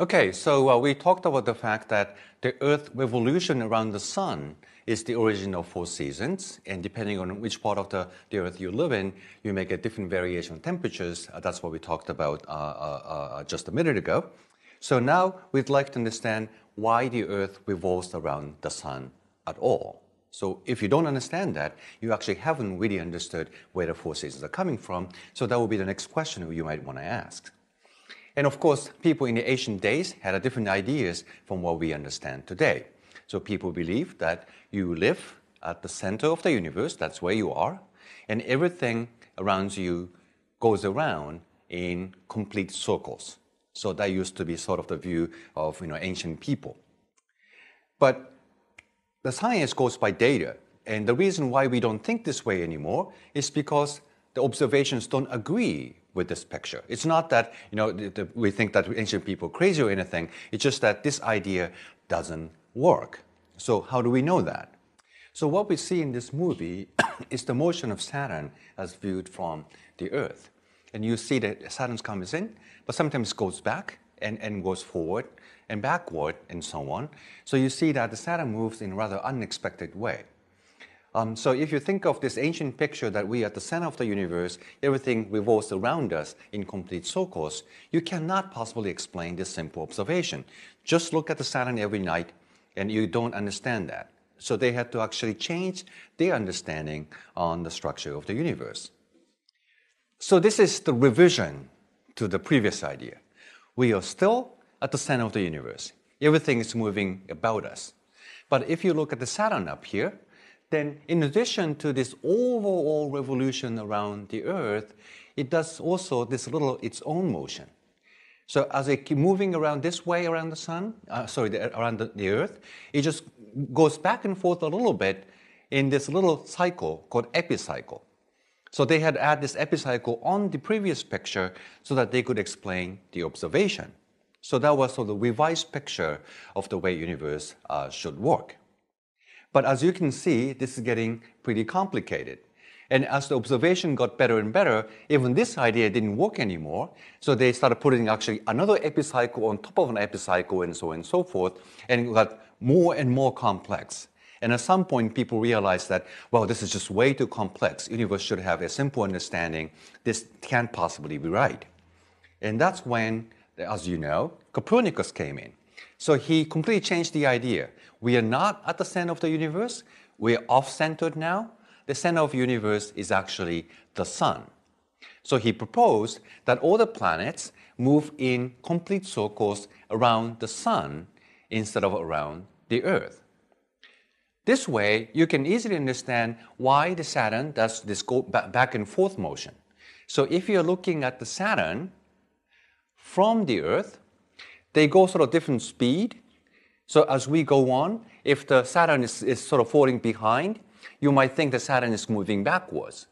Okay, so uh, we talked about the fact that the Earth revolution around the sun is the origin of four seasons, and depending on which part of the, the Earth you live in, you may get different variation of temperatures. Uh, that's what we talked about uh, uh, uh just a minute ago. So now we'd like to understand why the Earth revolves around the sun at all. So if you don't understand that, you actually haven't really understood where the four seasons are coming from. So that will be the next question you might want to ask. And of course, people in the ancient days had different ideas from what we understand today. So people believe that you live at the center of the universe, that's where you are, and everything around you goes around in complete circles. So that used to be sort of the view of you know, ancient people. But the science goes by data. And the reason why we don't think this way anymore is because the observations don't agree with this picture. It's not that you know the, the, we think that ancient people crazy or anything. It's just that this idea doesn't work. So how do we know that? So what we see in this movie is the motion of Saturn as viewed from the Earth. And you see that Saturn comes in, but sometimes goes back and, and goes forward and backward and so on. So you see that the Saturn moves in a rather unexpected way. Um, so if you think of this ancient picture that we are at the center of the universe, everything revolves around us in complete circles, you cannot possibly explain this simple observation. Just look at the Saturn every night and you don't understand that. So they had to actually change their understanding on the structure of the universe. So this is the revision to the previous idea. We are still at the center of the universe. Everything is moving about us. But if you look at the Saturn up here, then in addition to this overall revolution around the Earth, it does also this little its own motion. So as it moving around this way around the sun, uh, sorry, the, around the, the, Earth, it just goes back and forth a little bit in this little cycle called epicycle. So they had added this epicycle on the previous picture so that they could explain the observation. So that was sort of the revised picture of the way universe uh, should work. But as you can see, this is getting pretty complicated. And as the observation got better and better, even this idea didn't work anymore. So they started putting actually another epicycle on top of an epicycle and so on and so forth, and it got more and more complex. And at some point, people realized that, well, this is just way too complex. Universe should have a simple understanding. This can't possibly be right. And that's when, as you know, Copernicus came in. So he completely changed the idea. We are not at the center of the universe. We are off-centered now. The center of the universe is actually the sun. So he proposed that all the planets move in complete circles around the sun instead of around the earth. This way, you can easily understand why the Saturn does this go back and forth motion. So if you're looking at the Saturn from the Earth, they go sort of different speed. So as we go on, if the Saturn is, is sort of falling behind, you might think the Saturn is moving backwards.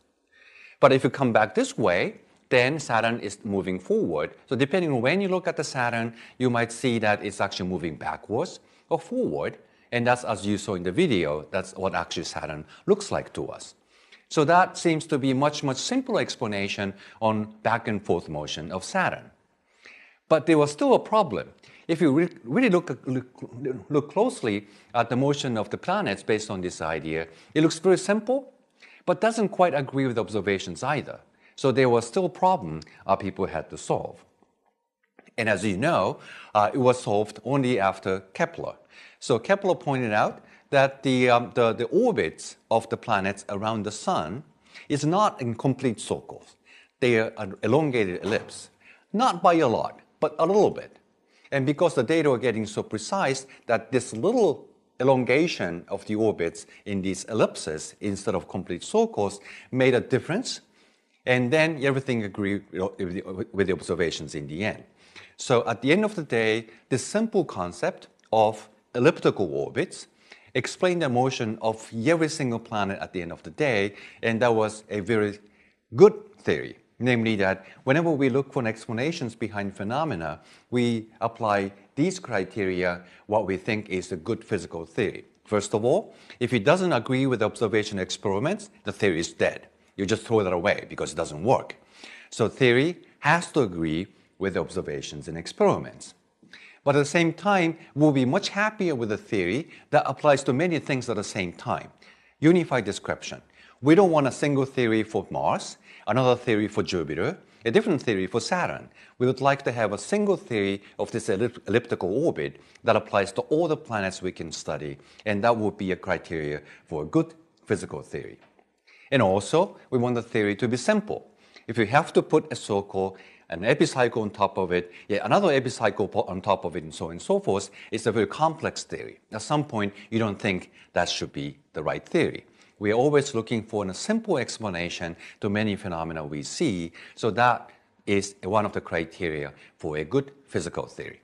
But if you come back this way, then Saturn is moving forward. So depending on when you look at the Saturn, you might see that it's actually moving backwards or forward. And that's as you saw in the video, that's what actually Saturn looks like to us. So that seems to be much, much simpler explanation on back and forth motion of Saturn. But there was still a problem. If you re really look, look, look closely at the motion of the planets based on this idea, it looks very simple, but doesn't quite agree with observations either. So there was still a problem uh, people had to solve. And as you know, uh, it was solved only after Kepler. So Kepler pointed out that the, um, the, the orbits of the planets around the sun is not in complete circles. They are elongated ellipse, not by a lot, but a little bit. And because the data are getting so precise that this little elongation of the orbits in these ellipses instead of complete circles made a difference. And then everything agreed with the observations in the end. So at the end of the day, this simple concept of elliptical orbits explained the motion of every single planet at the end of the day, and that was a very good theory. Namely that whenever we look for explanations behind phenomena, we apply these criteria, what we think is a good physical theory. First of all, if it doesn't agree with observation experiments, the theory is dead. You just throw that away because it doesn't work. So theory has to agree with observations and experiments. But at the same time, we'll be much happier with a theory that applies to many things at the same time. Unified description. We don't want a single theory for Mars, another theory for Jupiter, a different theory for Saturn. We would like to have a single theory of this elliptical orbit that applies to all the planets we can study, and that would be a criteria for a good physical theory. And also, we want the theory to be simple. If you have to put a so-called an epicycle on top of it, yet another epicycle on top of it, and so on and so forth, it's a very complex theory. At some point, you don't think that should be the right theory. We are always looking for a simple explanation to many phenomena we see, so that is one of the criteria for a good physical theory.